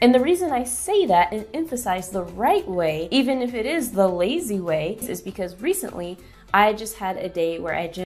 And the reason I say that and emphasize the right way, even if it is the lazy way, is because recently I just had a day where I just